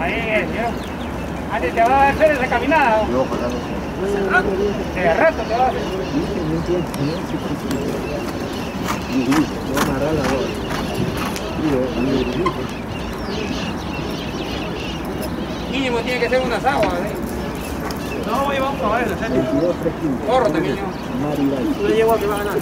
Ahí es, ¿no? Antes te va a hacer esa caminada. No, no. De rato te va a hacer. Voy a amarrar la voz. Mínimo tiene que ser unas aguas, ¿eh? No, hoy vamos a ver, ¿no? 22, 3, Corro también, Maribay. Yo le llevo a que va a ganar.